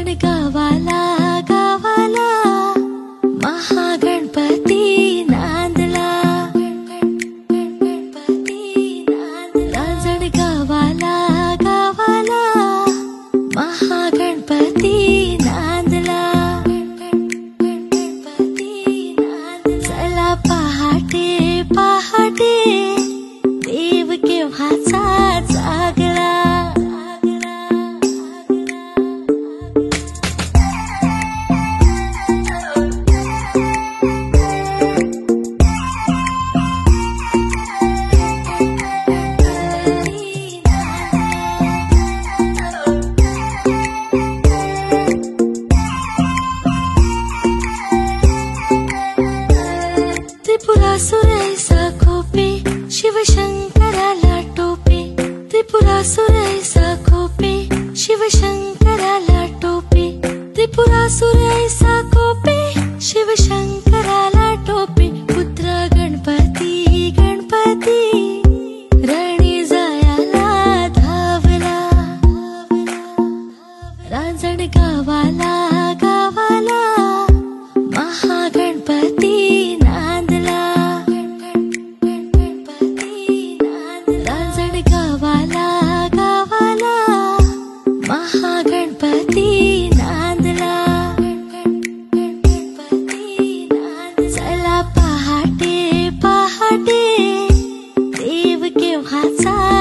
गण गावाला गावाला महागणपती नांदला. गणपती नांदला जण पहाटे देव के भाषा त्रिपुरासुरैसा सुरसा शिवशङ्करा ढाला त्रिपुरासुरैसा त्रिपुरासुरसा शिवशङ्करा ढाला त्रिपुरासुरैसा त्रिपुरासुरसा शिवशङ्कर के भाषा